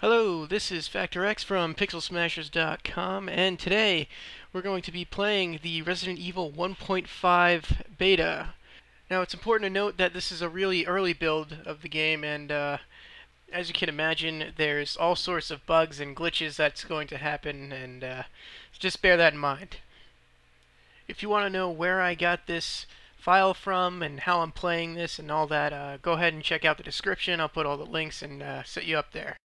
Hello, this is Factor X from PixelSmashers.com, and today we're going to be playing the Resident Evil 1.5 beta. Now, it's important to note that this is a really early build of the game, and uh, as you can imagine, there's all sorts of bugs and glitches that's going to happen, and uh, just bear that in mind. If you want to know where I got this file from and how I'm playing this and all that, uh, go ahead and check out the description. I'll put all the links and uh, set you up there.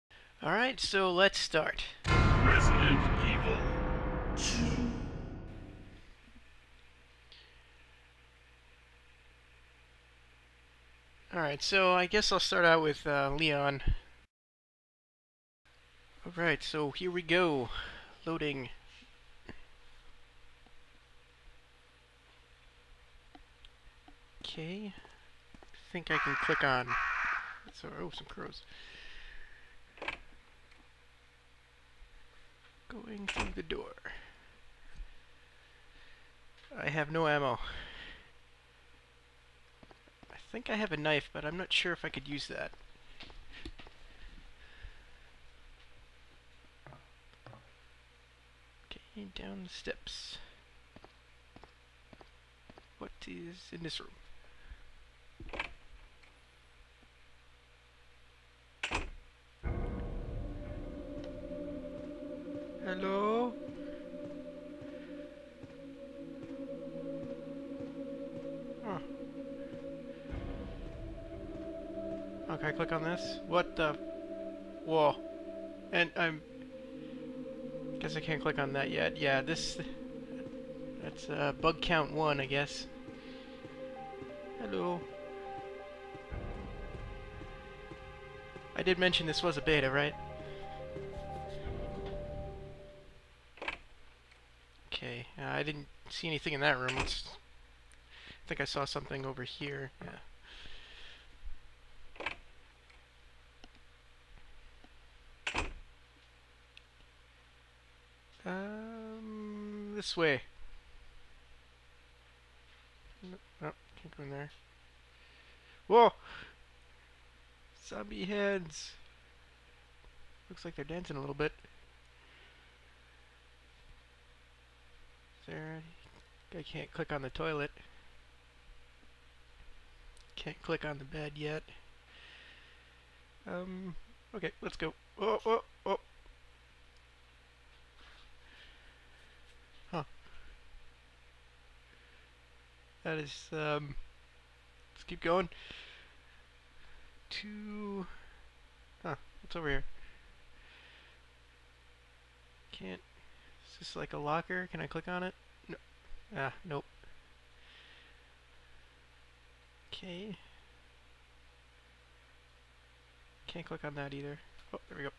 Alright, so let's start. Resident Evil 2. Alright, so I guess I'll start out with uh, Leon. Alright, so here we go. Loading. Okay. I think I can click on. So, oh, some crows. Going through the door. I have no ammo. I think I have a knife, but I'm not sure if I could use that. Okay, down the steps. What is in this room? I click on this. What the? Whoa. And I'm. Guess I can't click on that yet. Yeah, this. That's uh, bug count one, I guess. Hello. I did mention this was a beta, right? Okay, uh, I didn't see anything in that room. It's, I think I saw something over here. Yeah. Um, this way. No, oh, can't go in there. Whoa! Zombie heads. Looks like they're dancing a little bit. There. I can't click on the toilet. Can't click on the bed yet. Um, okay, let's go. Oh, oh, oh. Huh. That is, um, let's keep going. To, huh, what's over here? Can't is this like a locker? Can I click on it? No. Ah, nope. Okay. Can't click on that either. Oh, there we go.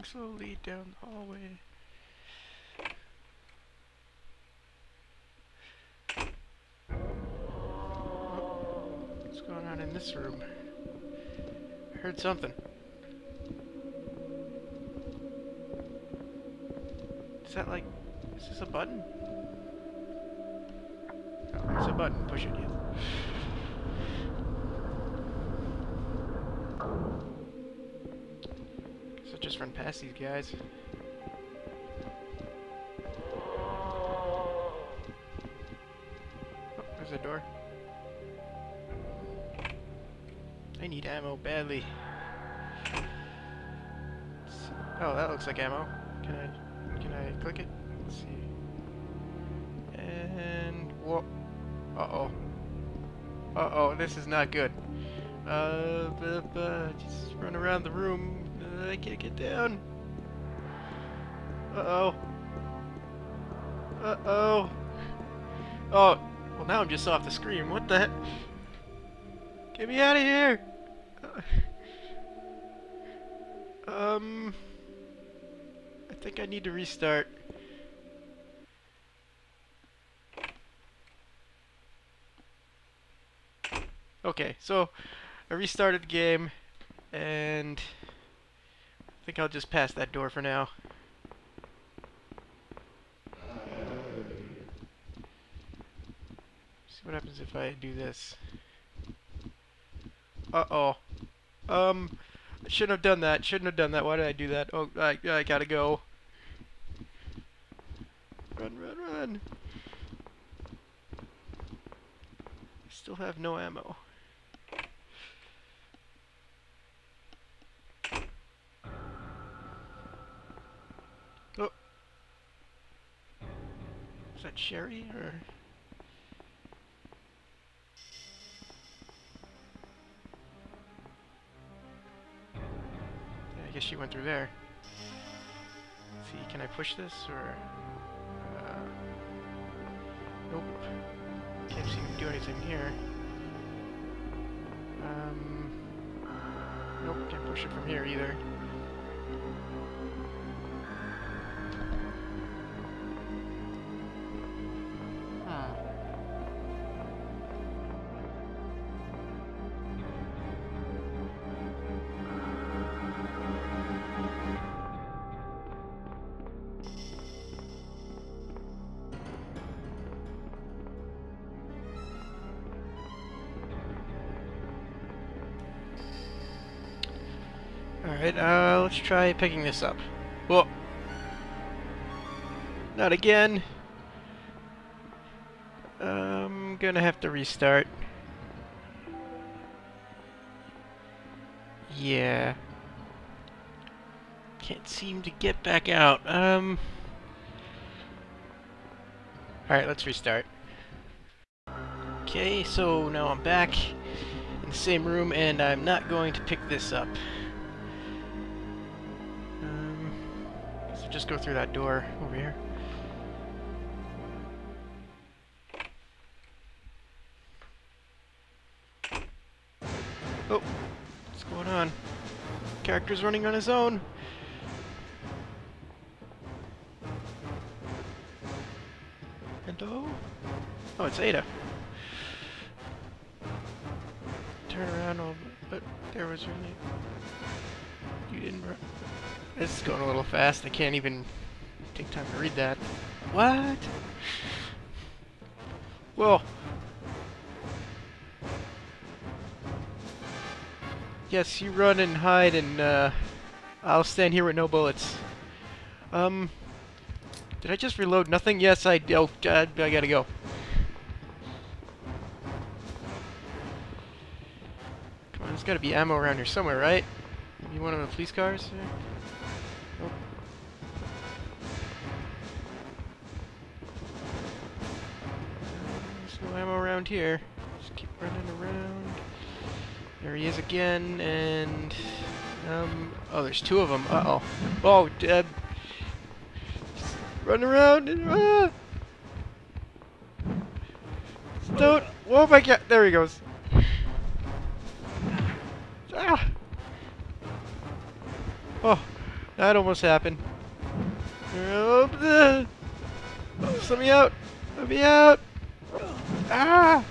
Walking slowly down the hallway. Oh, what's going on in this room? I heard something. Is that like... Is this a button? Oh, it's a button. Push it. So run past these guys. Oh, there's a door. I need ammo badly. Oh, that looks like ammo. Can I can I click it? Let's see. And whoa. Uh oh. Uh oh, this is not good. Uh, but, but, just run around the room. Uh, I can't get down. Uh oh. Uh oh. Oh, well now I'm just off the screen. What the heck? Get me out of here! Um, I think I need to restart. Okay, so I restarted the game, and I think I'll just pass that door for now. See what happens if I do this. Uh-oh. Um, shouldn't have done that. Shouldn't have done that. Why did I do that? Oh, I, I gotta go. Run, run, run. Still have no ammo. Sherry or? Yeah, I guess she went through there. Let's see, can I push this or? Uh, nope. Can't seem to do anything here. Um, nope, can't push it from here either. Alright, uh, let's try picking this up. Whoa! Not again! I'm gonna have to restart. Yeah. Can't seem to get back out. Um. Alright, let's restart. Okay, so now I'm back in the same room and I'm not going to pick this up. Just go through that door over here. Oh, what's going on? Character's running on his own. Hello? Oh, it's Ada. Turn around, but there was really... You didn't run. This is going a little fast. I can't even take time to read that. What? Well. Yes, you run and hide and, uh, I'll stand here with no bullets. Um, did I just reload nothing? Yes, I, oh, uh, I gotta go. Come on, there's gotta be ammo around here somewhere, right? Maybe one of the police cars? Here. Just keep running around. There he is again, and um. Oh, there's two of them. Uh oh. Deb. Run around and ah! Don't. Oh my god. There he goes. Ah. Oh, that almost happened. Oh, let me out. Let me out. Ah.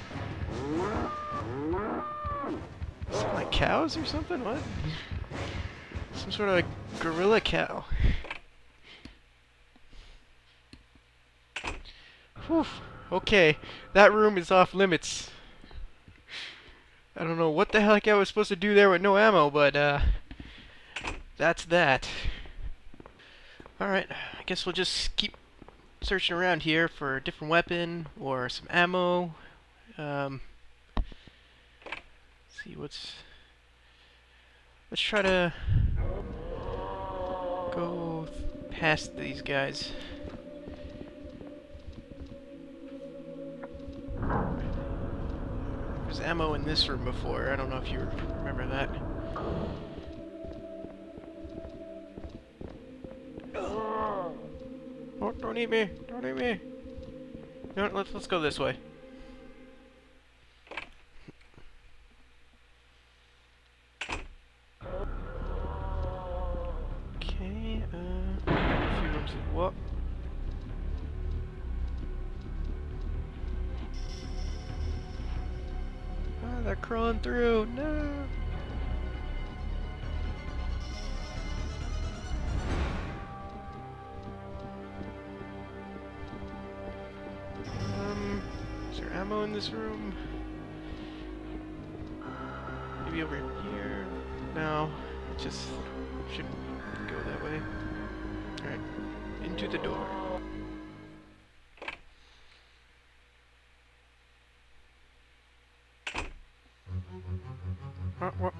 Some like cows or something? What? Some sort of like gorilla cow. Whew. Okay, that room is off limits. I don't know what the heck I was supposed to do there with no ammo, but uh, that's that. Alright, I guess we'll just keep searching around here for a different weapon or some ammo. Um, see what's. Let's try to go th- past these guys. There was ammo in this room before. I don't know if you remember that. Eat me! Don't eat me! You know what, let's let's go this way. Ammo in this room? Maybe over here? No, just should go that way. Alright, into the door. What? Oh,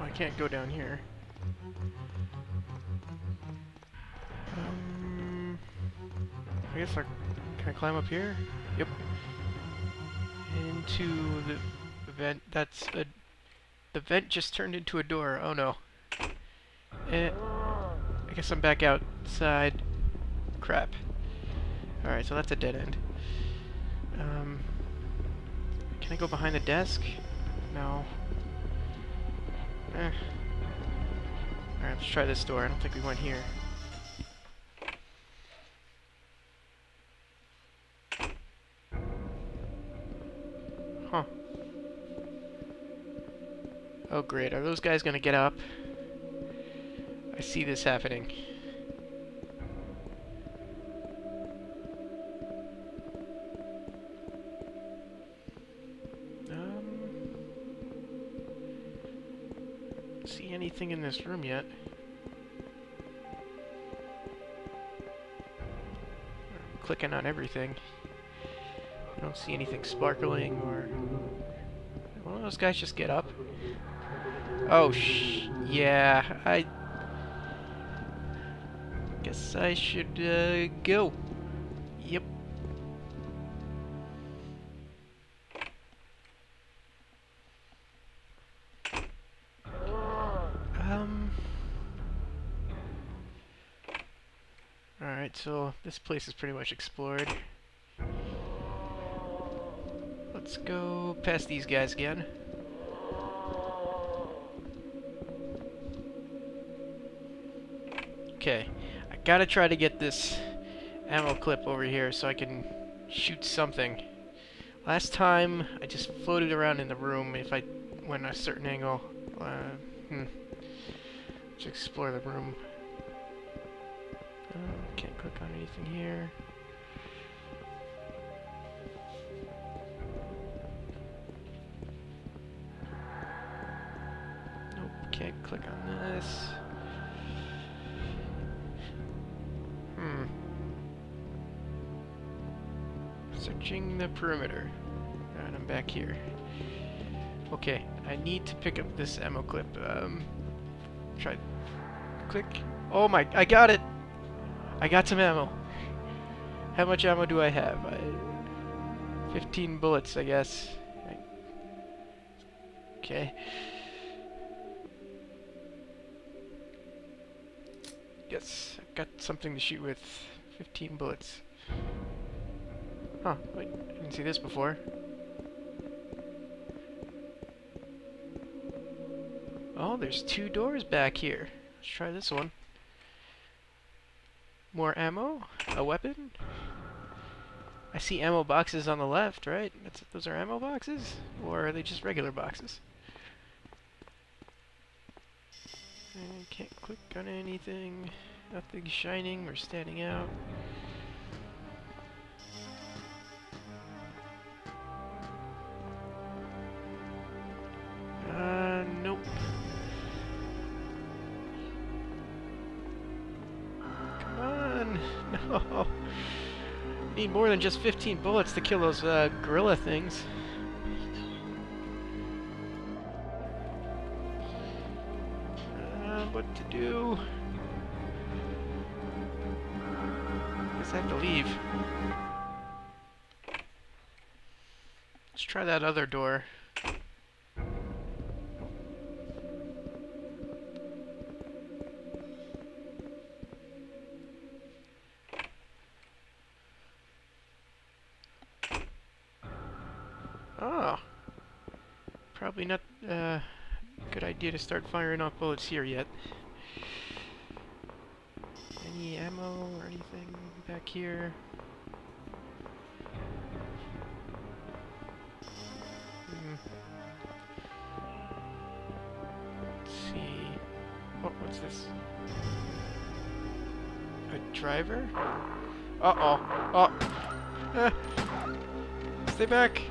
I can't go down here. Um, I guess I can I climb up here? Into the vent. That's a. The vent just turned into a door. Oh no. Eh. I guess I'm back outside. Crap. Alright, so that's a dead end. Um. Can I go behind the desk? No. Eh. Alright, let's try this door. I don't think we went here. Oh great, are those guys gonna get up? I see this happening. Um, see anything in this room yet? I'm clicking on everything. I don't see anything sparkling or... One of those guys just get up? Oh, sh... Yeah, I... Guess I should, uh, go. Yep. Um... Alright, so this place is pretty much explored. Let's go past these guys again. Okay, I gotta try to get this ammo clip over here so I can shoot something. Last time, I just floated around in the room if I went a certain angle. Uh, hmm. Let's explore the room. Uh, can't click on anything here. Nope, can't click on this. Searching the perimeter. And I'm back here. Okay, I need to pick up this ammo clip. Um, try. Click. Oh my, I got it! I got some ammo. How much ammo do I have? I, 15 bullets, I guess. Okay. Yes, I've got something to shoot with. 15 bullets. Huh, wait, I didn't see this before. Oh, there's two doors back here. Let's try this one. More ammo? A weapon? I see ammo boxes on the left, right? That's, those are ammo boxes? Or are they just regular boxes? I can't click on anything. Nothing shining or standing out. Need more than just 15 bullets to kill those uh, gorilla things. Uh, what to do? I Guess I have to leave. Let's try that other door. Oh. Probably not a uh, good idea to start firing off bullets here yet. Any ammo or anything back here? Hmm. See. Oh, what's this? A driver? Uh-oh. Oh. Uh. Stay back!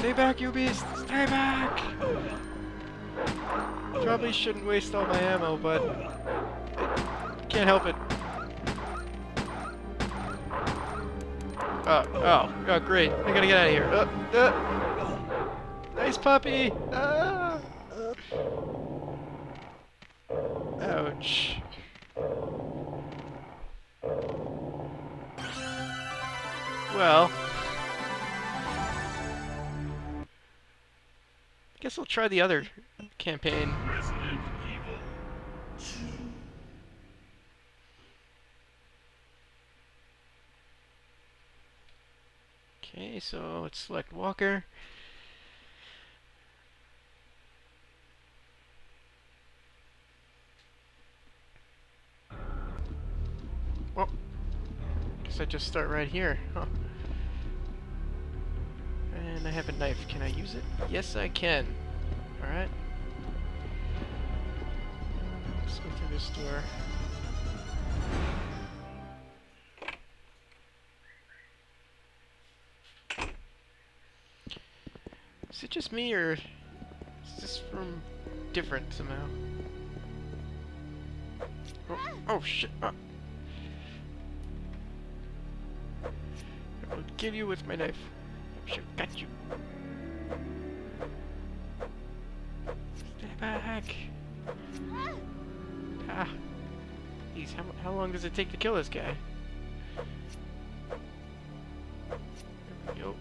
Stay back, you beast! Stay back! Probably shouldn't waste all my ammo, but... I can't help it. Oh, oh, oh, great. I gotta get out of here. Uh, uh. Nice puppy! Ah! Ouch. Well... Guess I'll try the other campaign. Resident Evil 2. Okay, so let's select Walker. Well, guess I just start right here, huh? And I have a knife. Can I use it? Yes, I can. Alright. Let's go through this door. Is it just me, or is this from different somehow? Oh, oh shit! Ah. I will kill you with my knife. Should got you. Stay back! Ah. Jeez, how, how long does it take to kill this guy? Go.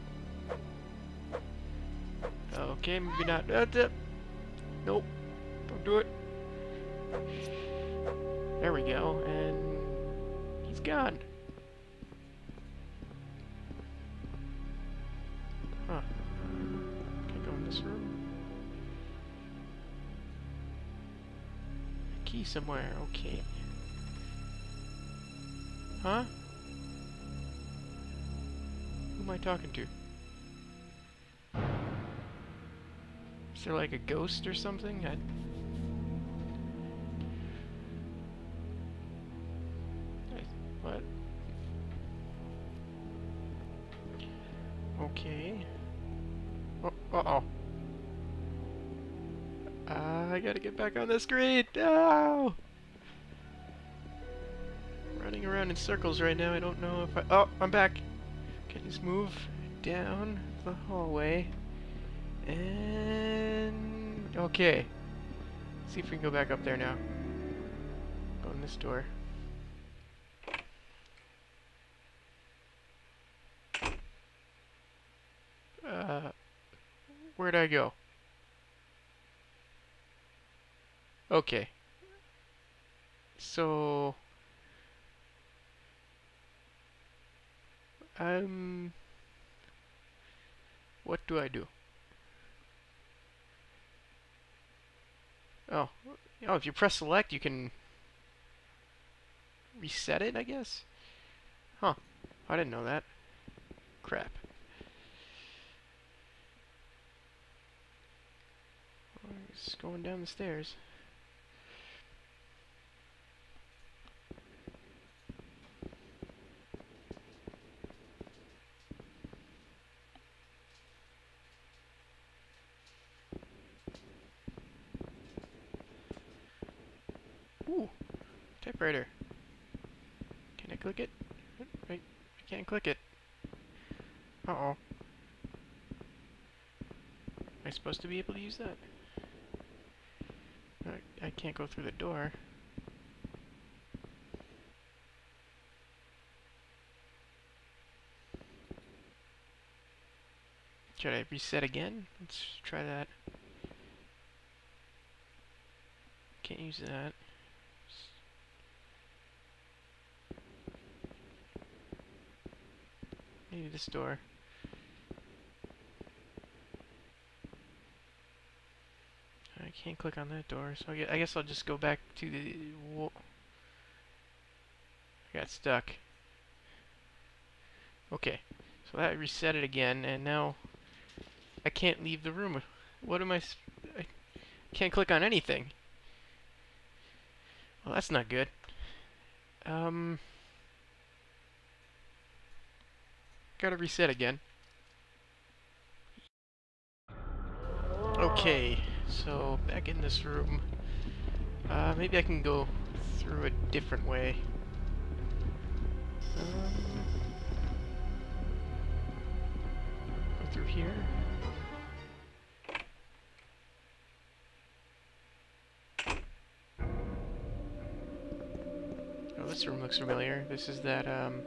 Okay, maybe not. That's it. nope. Don't do it. There we go, and he's gone. Somewhere, okay. Huh? Who am I talking to? Is there like a ghost or something? I... What? Okay. Oh, uh-oh. I gotta get back on the screen! No! Running around in circles right now, I don't know if I... Oh, I'm back! Okay, just move down the hallway. And okay. See if we can go back up there now. Go in this door. Uh, where'd I go? Okay. So, um, what do I do? Oh, oh! If you press select, you can reset it. I guess. Huh? I didn't know that. Crap. It's going down the stairs. Ooh, typewriter. Can I click it? I, I can't click it. Uh-oh. Am I supposed to be able to use that? I, I can't go through the door. Should I reset again? Let's try that. Can't use that. This door. I can't click on that door, so I guess I'll just go back to the wall. I got stuck. Okay, so that reset it again, and now I can't leave the room. What am I? I can't click on anything. Well, that's not good. Um, gotta reset again. Okay, so back in this room. Uh, maybe I can go through a different way. Um, go through here. Oh, this room looks familiar. This is that, um...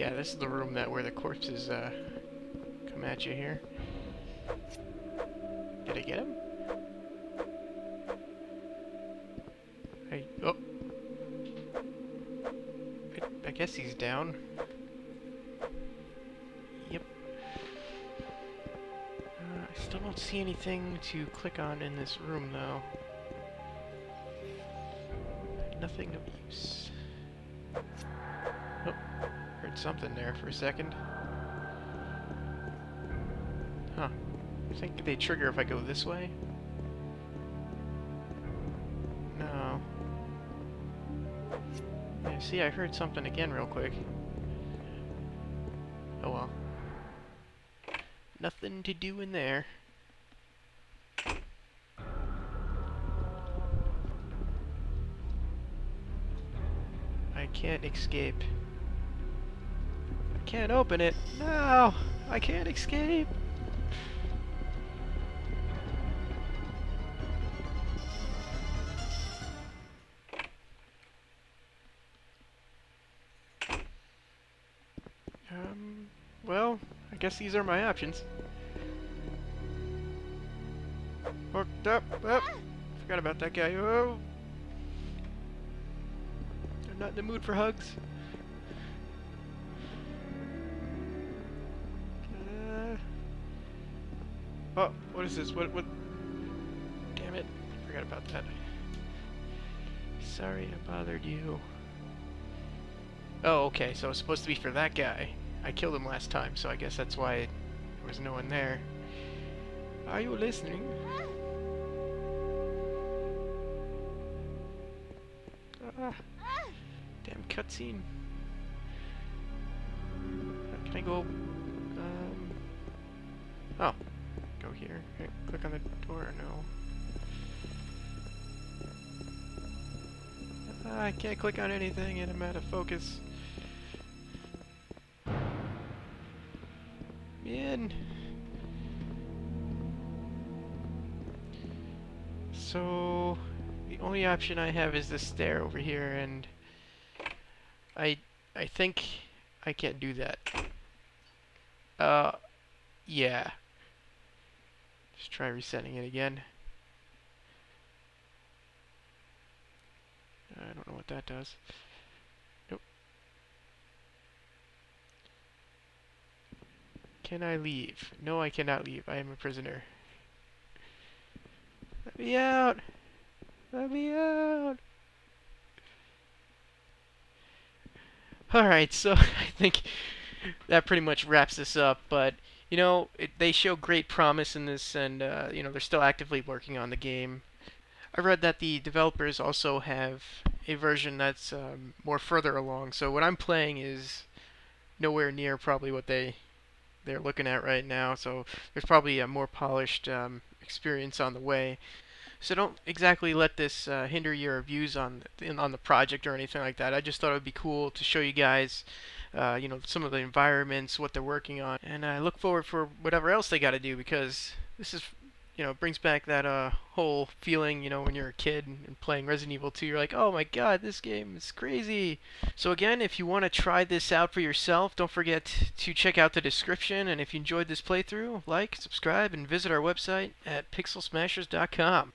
Yeah, this is the room that where the corpses, uh, come at you here. Did I get him? I, oh. I, I guess he's down. Yep. Uh, I still don't see anything to click on in this room, though. Nothing of use. Something there for a second. Huh. I think they trigger if I go this way? No. Yeah, see, I heard something again real quick. Oh well. Nothing to do in there. I can't escape. Can't open it. No! I can't escape! Um, well, I guess these are my options. Hooked up, up. Forgot about that guy. Oh. I'm not in the mood for hugs. What is this? What? What? Damn it! Forgot about that. Sorry I bothered you. Oh, okay, so it's supposed to be for that guy. I killed him last time, so I guess that's why there was no one there. Are you listening? Ah, damn cutscene. Can I go? Um. Oh, here. Click on the door. No. Ah, I can't click on anything, and I'm out of focus. Man. So, the only option I have is this stair over here, and I, I think I can't do that. Uh, yeah. Just try resetting it again. I don't know what that does. Nope. Can I leave? No, I cannot leave. I am a prisoner. Let me out! Let me out! Alright, so I think that pretty much wraps this up, but you know, it, they show great promise in this, and uh, you know, they're still actively working on the game. I read that the developers also have a version that's um, more further along. So what I'm playing is nowhere near probably what they they're looking at right now. So there's probably a more polished um, experience on the way. So don't exactly let this uh, hinder your views on the, on the project or anything like that. I just thought it would be cool to show you guys, uh, you know, some of the environments, what they're working on, and I look forward for whatever else they got to do because this is you know, brings back that uh, whole feeling, you know, when you're a kid and playing Resident Evil 2, you're like, oh my god, this game is crazy. So again, if you want to try this out for yourself, don't forget to check out the description, and if you enjoyed this playthrough, like, subscribe, and visit our website at pixelsmashers.com.